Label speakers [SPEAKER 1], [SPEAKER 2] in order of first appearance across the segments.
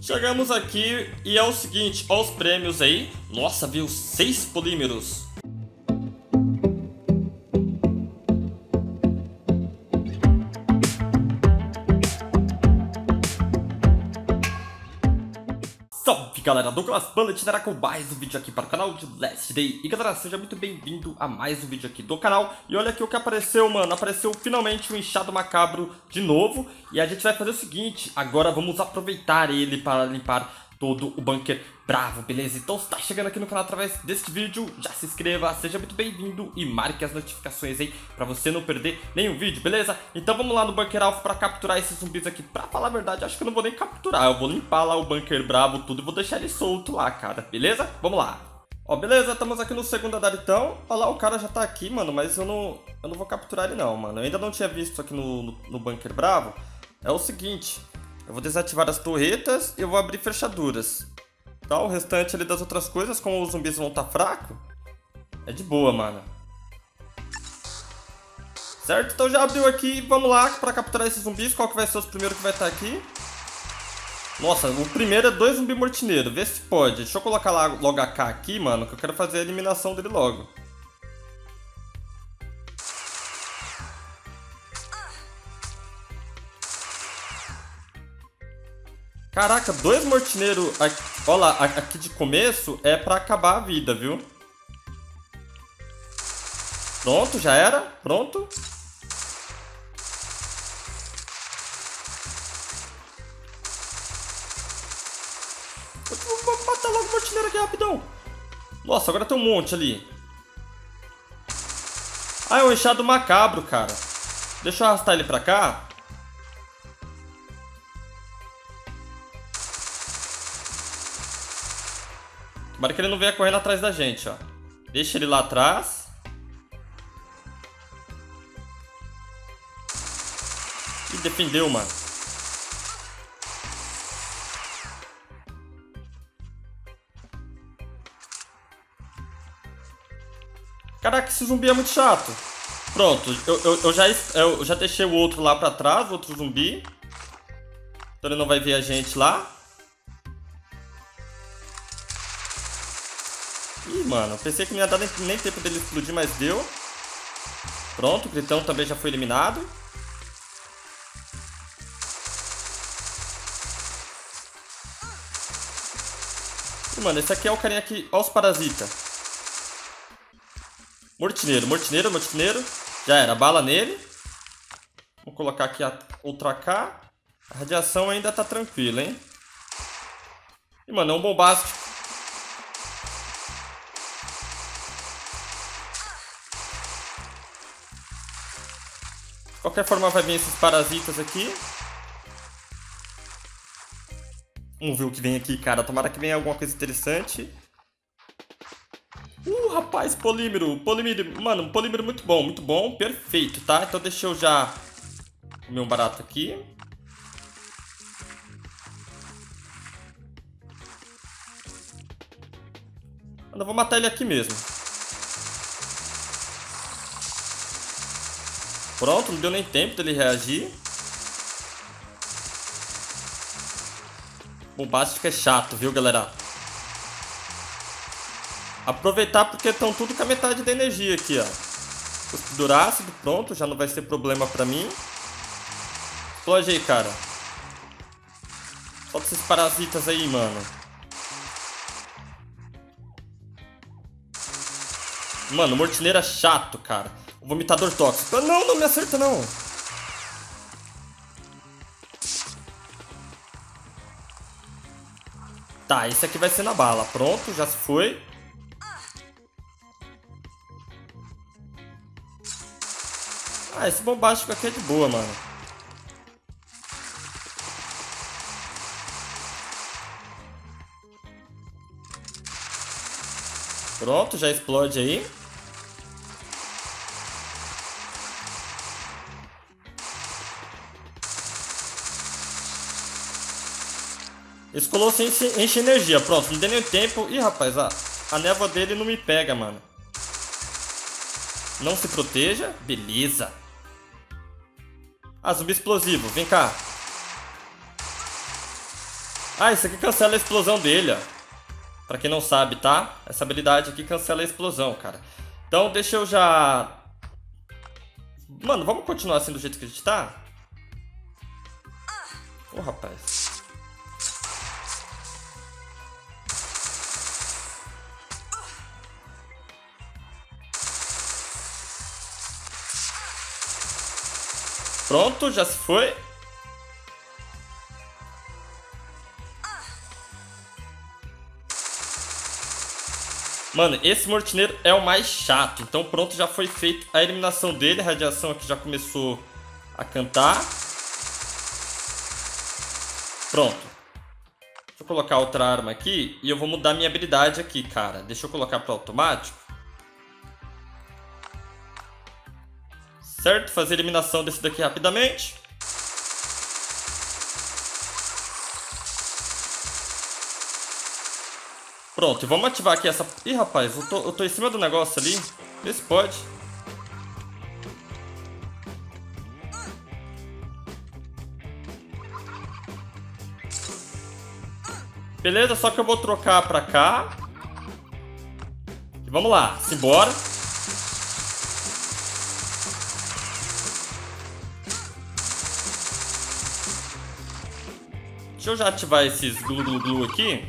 [SPEAKER 1] Chegamos aqui e é o seguinte, olha os prêmios aí. Nossa, viu? Seis polímeros. Salve galera, Douglas Bullet dará com mais um vídeo aqui para o canal de Last Day. E galera, seja muito bem-vindo a mais um vídeo aqui do canal. E olha aqui o que apareceu, mano, apareceu finalmente o um Inchado Macabro de novo. E a gente vai fazer o seguinte, agora vamos aproveitar ele para limpar todo o bunker bravo, beleza? Então se tá chegando aqui no canal através deste vídeo, já se inscreva, seja muito bem-vindo e marque as notificações aí pra você não perder nenhum vídeo, beleza? Então vamos lá no bunker alfa pra capturar esses zumbis aqui. Pra falar a verdade, acho que eu não vou nem capturar, eu vou limpar lá o bunker bravo tudo e vou deixar ele solto lá, cara, beleza? Vamos lá! Ó, beleza, estamos aqui no segundo andar então. Olha lá, o cara já tá aqui, mano, mas eu não, eu não vou capturar ele não, mano. Eu ainda não tinha visto aqui no, no, no bunker bravo. É o seguinte, eu vou desativar as torretas e eu vou abrir fechaduras. Tá? O restante ali das outras coisas, como os zumbis vão estar tá fracos, é de boa, mano. Certo? Então já abriu aqui. Vamos lá para capturar esses zumbis. Qual que vai ser os primeiros que vai estar tá aqui? Nossa, o primeiro é dois zumbi mortineiro. Vê se pode. Deixa eu colocar lá logo AK aqui, mano, que eu quero fazer a eliminação dele logo. Caraca, dois mortineiros, olha lá, aqui de começo é pra acabar a vida, viu? Pronto, já era? Pronto. Vou matar logo o mortineiro aqui rapidão. Nossa, agora tem um monte ali. Ah, é um enxado macabro, cara. Deixa eu arrastar ele pra cá. Tomara que ele não venha correndo atrás da gente, ó. Deixa ele lá atrás. E defendeu, mano. Caraca, esse zumbi é muito chato. Pronto, eu, eu, eu, já, eu já deixei o outro lá pra trás, o outro zumbi. Então ele não vai ver a gente lá. Mano, pensei que não ia dar nem, nem tempo dele explodir, mas deu. Pronto, o Gritão também já foi eliminado. Ih, mano, esse aqui é o carinha aqui. Olha os parasitas. Mortineiro, mortineiro, mortineiro. Já era, bala nele. Vou colocar aqui a outra K. A radiação ainda tá tranquila, hein? E, mano, é um bombástico qualquer forma vai vir esses parasitas aqui. Vamos ver o que vem aqui, cara. Tomara que venha alguma coisa interessante. Uh, rapaz, polímero. Polímero, mano, polímero muito bom, muito bom. Perfeito, tá? Então deixa eu já comer um barato aqui. Eu vou matar ele aqui mesmo. Pronto, não deu nem tempo dele reagir. Bombástico é chato, viu, galera? Aproveitar porque estão tudo com a metade da energia aqui, ó. Cuspidor ácido, pronto, já não vai ser problema pra mim. Explode aí, cara. Solta esses parasitas aí, mano. Mano, mortineira chato, cara. Vomitador tóxico. Não, não me acerta, não. Tá, esse aqui vai ser na bala. Pronto, já se foi. Ah, esse bombástico aqui é de boa, mano. Pronto, já explode aí. Esse colosso enche, enche energia. Pronto, não deu nem tempo. Ih, rapaz, a, a névoa dele não me pega, mano. Não se proteja. Beleza. Ah, zumbi explosivo. Vem cá. Ah, isso aqui cancela a explosão dele, ó. Pra quem não sabe, tá? Essa habilidade aqui cancela a explosão, cara. Então, deixa eu já... Mano, vamos continuar assim do jeito que a gente tá? Ô, oh, rapaz. Pronto, já se foi. Mano, esse mortineiro é o mais chato. Então pronto, já foi feita a eliminação dele. A radiação aqui já começou a cantar. Pronto. Deixa eu colocar outra arma aqui. E eu vou mudar minha habilidade aqui, cara. Deixa eu colocar para automático. Certo? Fazer eliminação desse daqui rapidamente. Pronto, vamos ativar aqui essa... Ih, rapaz, eu tô, eu tô em cima do negócio ali. Vê se pode. Beleza, só que eu vou trocar pra cá. E vamos lá, simbora. Deixa eu já ativar esses glu glu glu aqui.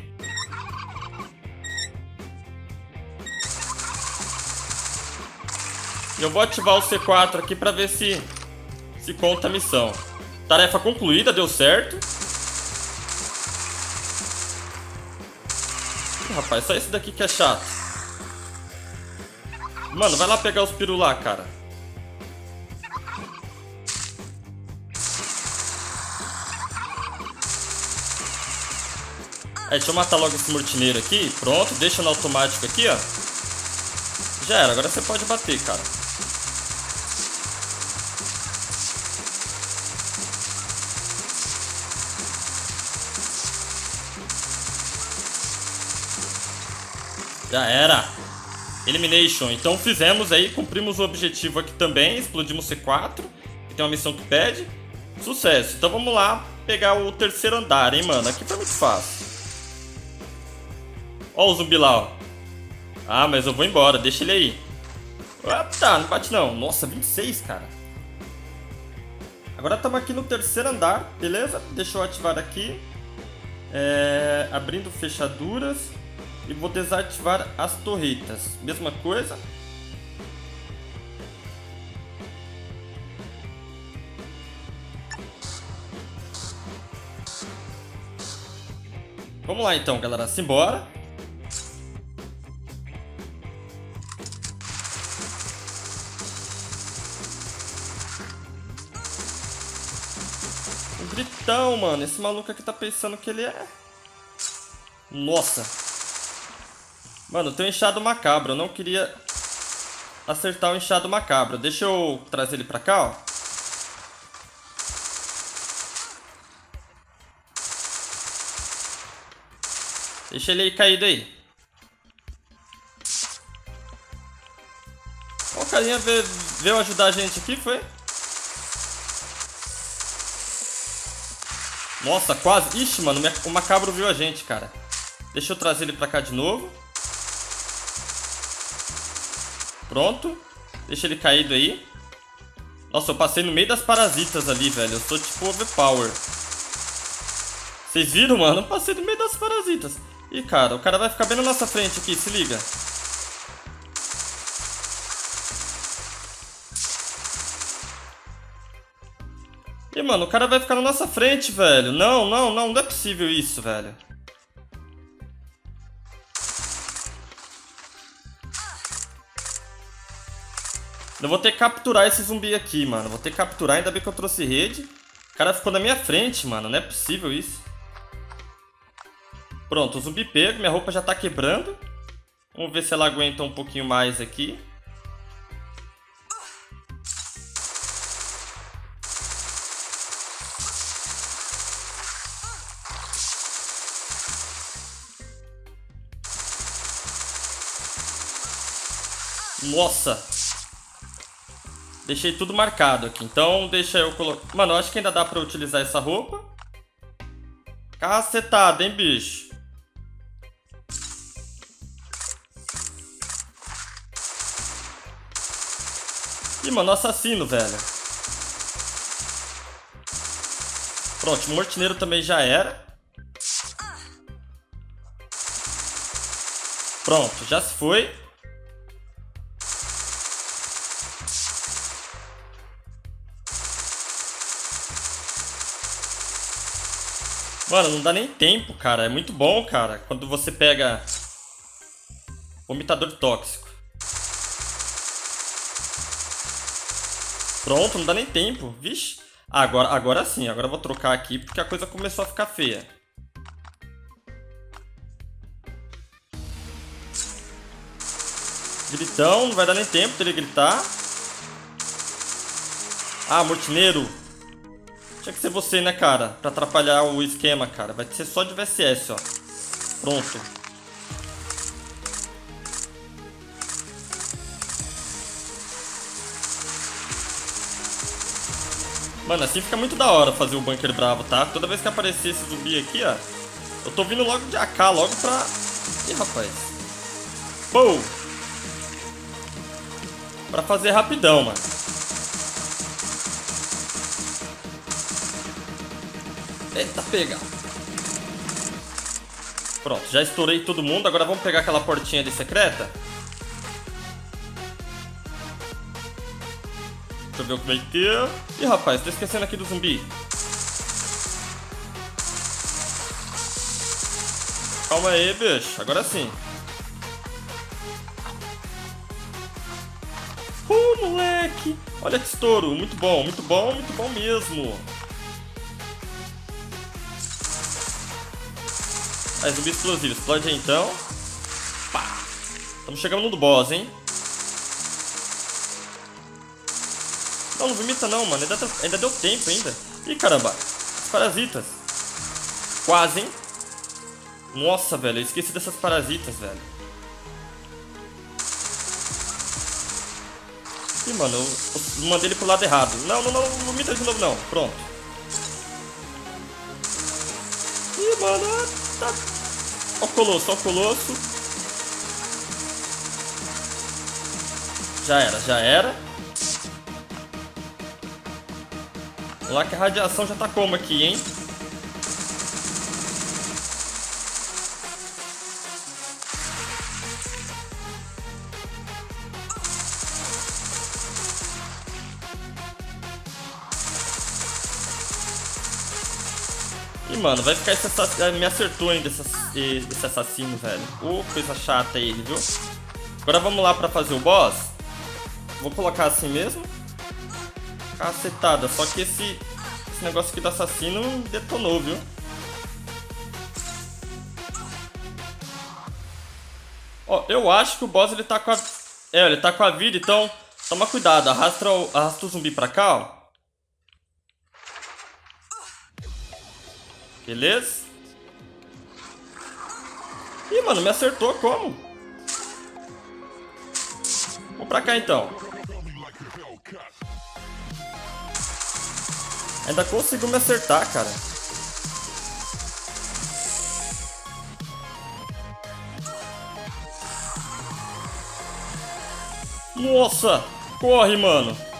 [SPEAKER 1] Eu vou ativar o C4 aqui pra ver se, se conta a missão. Tarefa concluída, deu certo. Ih, rapaz, só esse daqui que é chato. Mano, vai lá pegar os piru lá, cara. Aí, deixa eu matar logo esse mortineiro aqui. Pronto, deixa no automático aqui, ó. Já era, agora você pode bater, cara. Já era. Elimination. Então fizemos aí, cumprimos o objetivo aqui também. Explodimos C4. Que tem uma missão que pede. Sucesso. Então vamos lá pegar o terceiro andar, hein, mano. Aqui foi muito fácil. Ó o zumbi lá, ó. Ah, mas eu vou embora. Deixa ele aí. Ah, tá, não bate não. Nossa, 26, cara. Agora estamos aqui no terceiro andar, beleza? Deixa eu ativar aqui. É... Abrindo fechaduras e vou desativar as torretas. Mesma coisa. Vamos lá então, galera. Simbora. O gritão, mano. Esse maluco aqui tá pensando que ele é... Nossa. Mano, tem um enxado macabro. Eu não queria acertar o enxado macabro. Deixa eu trazer ele pra cá, ó. Deixa ele aí caído aí. Ó, o carinha veio, veio ajudar a gente aqui, foi? Nossa, quase. Ixi, mano, o macabro viu a gente, cara. Deixa eu trazer ele pra cá de novo. Pronto. Deixa ele caído aí. Nossa, eu passei no meio das parasitas ali, velho. Eu sou tipo overpower. Vocês viram, mano? Eu passei no meio das parasitas. Ih, cara, o cara vai ficar bem na nossa frente aqui, se liga. Mano, o cara vai ficar na nossa frente, velho. Não, não, não, não é possível isso, velho. Eu vou ter que capturar esse zumbi aqui, mano. Vou ter que capturar, ainda bem que eu trouxe rede. O cara ficou na minha frente, mano. Não é possível isso. Pronto, o zumbi pego. Minha roupa já tá quebrando. Vamos ver se ela aguenta um pouquinho mais aqui. Nossa! Deixei tudo marcado aqui. Então, deixa eu colocar... Mano, eu acho que ainda dá pra utilizar essa roupa. Cacetada, hein, bicho? Ih, mano, assassino, velho. Pronto, o mortineiro também já era. Pronto, já se foi. Mano, não dá nem tempo, cara. É muito bom, cara. Quando você pega... Vomitador tóxico. Pronto, não dá nem tempo. Vixe. Agora, agora sim. Agora eu vou trocar aqui porque a coisa começou a ficar feia. Gritão, não vai dar nem tempo dele gritar. Ah, mortineiro. Tinha que ser você, né, cara? Pra atrapalhar o esquema, cara. Vai ser só de VSS, ó. Pronto. Mano, assim fica muito da hora fazer o bunker bravo, tá? Toda vez que aparecer esse zumbi aqui, ó. Eu tô vindo logo de AK, logo pra... Ih, rapaz. Pô! Pra fazer rapidão, mano. Eita, pega. Pronto, já estourei todo mundo. Agora vamos pegar aquela portinha de secreta. Deixa eu ver o que vai ter. Ih, rapaz, tô esquecendo aqui do zumbi. Calma aí, bicho. Agora sim. Uh, moleque! Olha que estouro. Muito bom, muito bom, muito bom mesmo. Aí, zumbi explosivo. Explode aí, então. Pá! Estamos chegando no boss, hein? Não, não vomita não, mano. Ainda, ainda deu tempo ainda. Ih, caramba. Parasitas. Quase, hein? Nossa, velho. Eu esqueci dessas parasitas, velho. Ih, mano. Eu, eu mandei ele pro lado errado. Não, não, não. Vomita de novo, não. Pronto. Ih, mano. Tá. Ó o colosso, ó o colosso. Já era, já era. Lá que a radiação já tá como aqui, hein? Ih, mano, vai ficar esse assassino. Me acertou ainda esse, esse assassino, velho. Ô, oh, coisa chata ele, viu? Agora vamos lá pra fazer o boss. Vou colocar assim mesmo. Cacetada. Só que esse, esse negócio aqui do assassino detonou, viu? Ó, eu acho que o boss ele tá com a... É, ele tá com a vida, então toma cuidado. Arrasta o, arrasta o zumbi pra cá, ó. Beleza? Ih, mano, me acertou como? Vamos pra cá então. Ainda conseguiu me acertar, cara. Nossa! Corre, mano!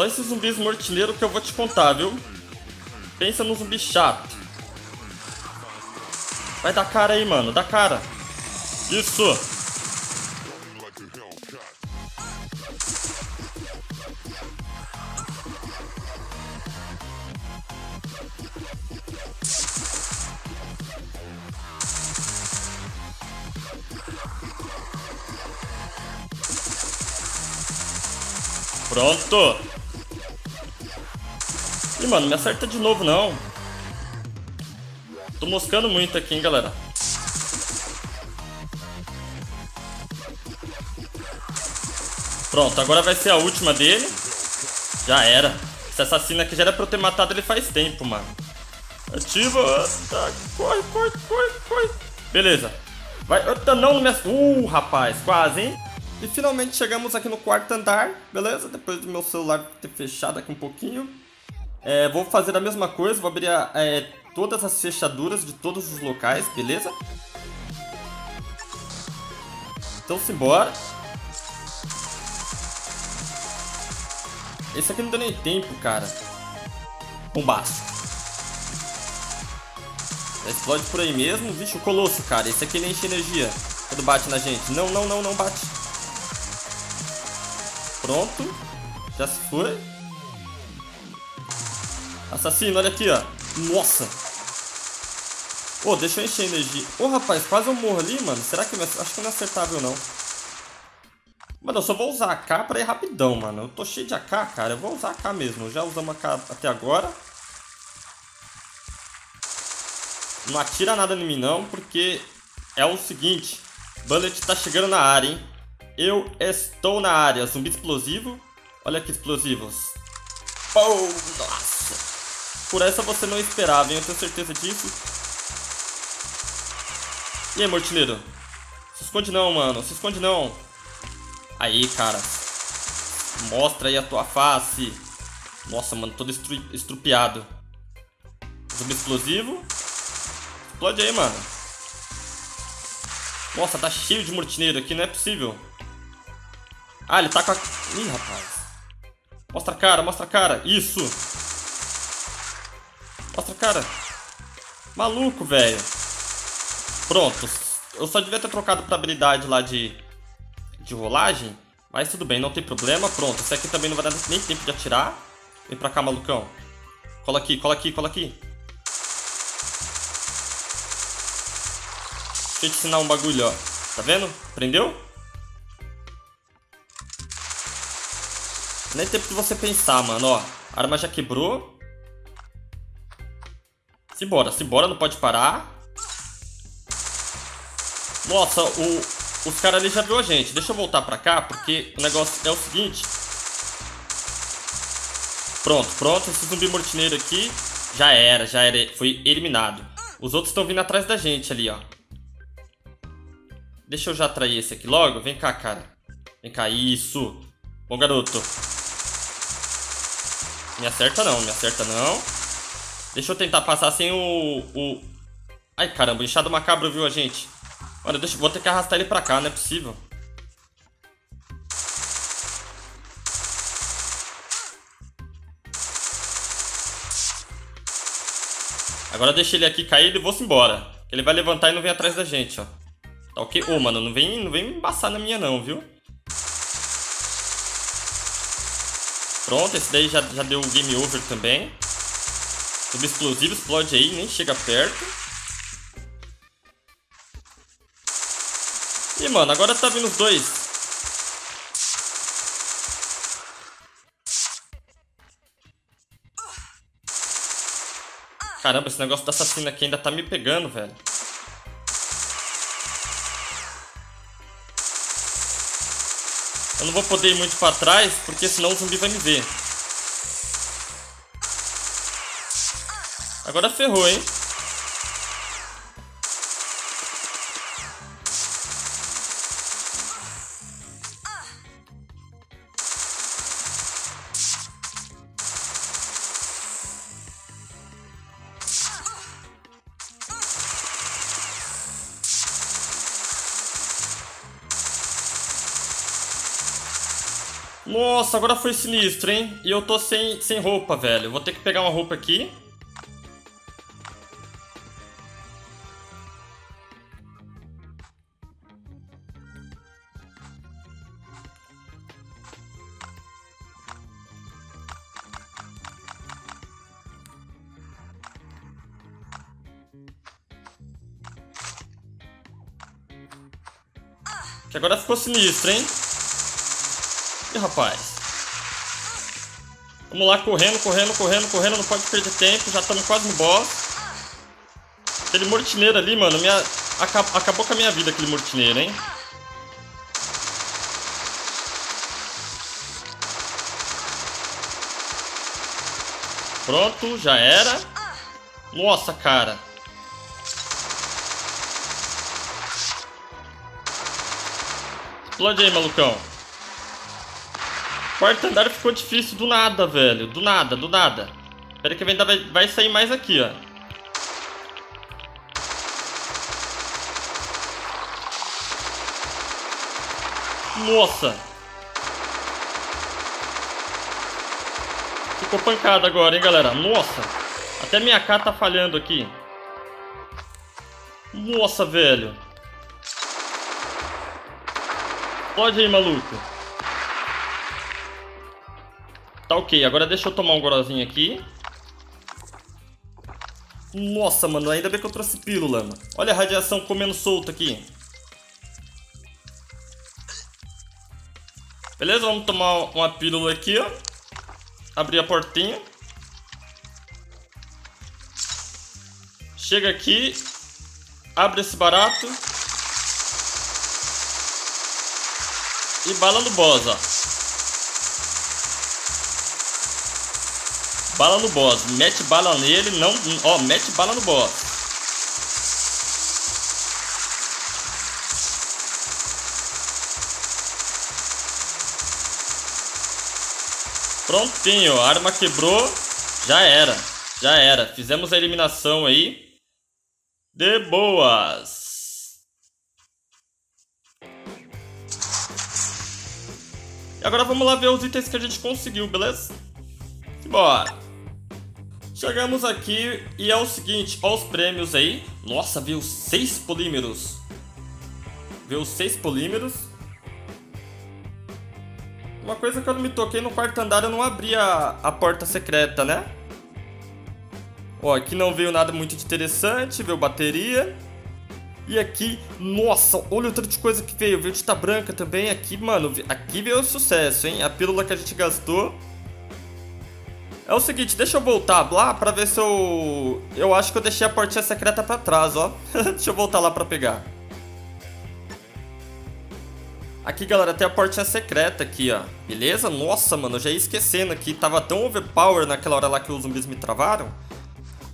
[SPEAKER 1] Só esses zumbis mortineiros que eu vou te contar, viu? Pensa no zumbi chato. Vai dar cara aí, mano. Dá cara. Isso. Pronto. Mano, me acerta de novo, não. Tô moscando muito aqui, hein, galera. Pronto, agora vai ser a última dele. Já era. Esse assassino aqui já era pra eu ter matado ele faz tempo, mano. Ativa. Tá, corre, corre, corre, corre. Beleza. Vai. Não, não me... Uh, rapaz, quase, hein? E finalmente chegamos aqui no quarto andar, beleza? Depois do meu celular ter fechado aqui um pouquinho. É, vou fazer a mesma coisa, vou abrir é, todas as fechaduras de todos os locais, beleza? Então simbora. Esse aqui não deu nem tempo, cara. Bombaço. Explode por aí mesmo. Vixe, o colosso, cara. Esse aqui enche energia quando bate na gente. Não, não, não, não bate. Pronto. Já se foi. Assassino, olha aqui, ó. Nossa. Pô, oh, deixa eu encher energia. Ô, oh, rapaz, quase eu morro ali, mano. Será que... Eu... Acho que não é acertável, não. Mano, eu só vou usar AK pra ir rapidão, mano. Eu tô cheio de AK, cara. Eu vou usar AK mesmo. Já usamos AK até agora. Não atira nada em mim, não, porque é o seguinte. Bullet tá chegando na área, hein? Eu estou na área. Zumbi explosivo. Olha que explosivos. Oh, nossa. Por essa você não esperava, hein? Eu tenho certeza disso. E aí, mortineiro? Se esconde não, mano. Se esconde não. Aí, cara. Mostra aí a tua face. Nossa, mano, todo estru estrupiado. Zumbi explosivo. Explode aí, mano. Nossa, tá cheio de mortineiro aqui, não é possível. Ah, ele tá com a... Ih, rapaz. Mostra a cara, mostra a cara. Isso. Mostra cara. Maluco, velho. Pronto. Eu só devia ter trocado pra habilidade lá de de rolagem. Mas tudo bem, não tem problema. Pronto, esse aqui também não vai dar nem tempo de atirar. Vem pra cá, malucão. Cola aqui, cola aqui, cola aqui. Deixa eu te ensinar um bagulho, ó. Tá vendo? Prendeu? Nem tempo de você pensar, mano, ó. A arma já quebrou. Simbora, simbora, não pode parar. Nossa, o, os caras ali já viu a gente. Deixa eu voltar pra cá, porque o negócio é o seguinte. Pronto, pronto. Esse zumbi mortineiro aqui já era, já era. Foi eliminado. Os outros estão vindo atrás da gente ali, ó. Deixa eu já atrair esse aqui logo. Vem cá, cara. Vem cá, isso. Bom garoto. Me acerta não, me acerta não. Deixa eu tentar passar sem o... o... Ai, caramba, o inchado macabro viu a gente. Olha, deixa, vou ter que arrastar ele pra cá, não é possível. Agora deixa ele aqui cair e vou-se embora. Ele vai levantar e não vem atrás da gente, ó. Tá ok? Ô, oh, mano, não vem, não vem me embaçar na minha não, viu? Pronto, esse daí já, já deu game over também. Tudo explosivo, explode aí, nem chega perto. Ih, mano, agora tá vindo os dois. Caramba, esse negócio da assassina aqui ainda tá me pegando, velho. Eu não vou poder ir muito pra trás, porque senão o zumbi vai me ver. Agora ferrou, hein? Nossa, agora foi sinistro, hein? E eu tô sem, sem roupa, velho. Vou ter que pegar uma roupa aqui. Que agora ficou sinistro, hein? Ih, rapaz. Vamos lá, correndo, correndo, correndo, correndo. Não pode perder tempo. Já estamos quase no boss. Aquele mortineiro ali, mano, minha... acabou com a minha vida aquele mortineiro, hein? Pronto, já era. Nossa, cara. Explode aí, malucão. Quarto andar ficou difícil do nada, velho. Do nada, do nada. Espera que ainda vai, vai sair mais aqui, ó. Nossa! Ficou pancada agora, hein, galera? Nossa! Até minha K tá falhando aqui. Nossa, velho. Pode aí, maluco. Tá ok, agora deixa eu tomar um gorozinho aqui. Nossa, mano, ainda bem que eu trouxe pílula, mano. Olha a radiação comendo solto aqui. Beleza, vamos tomar uma pílula aqui, ó. Abrir a portinha. Chega aqui. Abre esse barato. E bala no boss, ó. Bala no boss. Mete bala nele, não... Ó, mete bala no boss. Prontinho, a arma quebrou, já era, já era. Fizemos a eliminação aí. De boas. E agora vamos lá ver os itens que a gente conseguiu, beleza? Bora. Chegamos aqui e é o seguinte, ó os prêmios aí. Nossa, veio seis polímeros. Veio seis polímeros. Uma coisa que eu não me toquei no quarto andar, eu não abri a, a porta secreta, né? Ó, aqui não veio nada muito interessante, veio bateria. E aqui, nossa, olha o tanto de coisa que veio. Veio tinta branca também. Aqui, mano, aqui veio o sucesso, hein? A pílula que a gente gastou. É o seguinte, deixa eu voltar lá pra ver se eu... Eu acho que eu deixei a portinha secreta pra trás, ó. deixa eu voltar lá pra pegar. Aqui, galera, tem a portinha secreta aqui, ó. Beleza? Nossa, mano, eu já ia esquecendo aqui. Tava tão overpower naquela hora lá que os zumbis me travaram.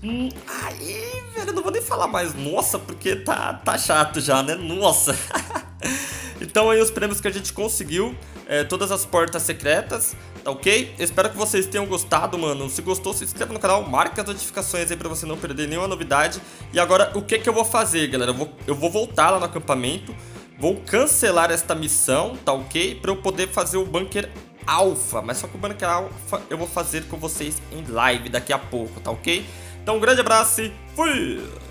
[SPEAKER 1] Hum, aí, velho, eu não vou nem falar mais. Nossa, porque tá, tá chato já, né? Nossa. então aí os prêmios que a gente conseguiu. É, todas as portas secretas, tá ok? Espero que vocês tenham gostado, mano. Se gostou, se inscreva no canal, marque as notificações aí pra você não perder nenhuma novidade. E agora, o que que eu vou fazer, galera? Eu vou, eu vou voltar lá no acampamento Vou cancelar esta missão, tá ok? Para eu poder fazer o bunker alfa. Mas só que o bunker alfa eu vou fazer com vocês em live daqui a pouco, tá ok? Então um grande abraço e fui!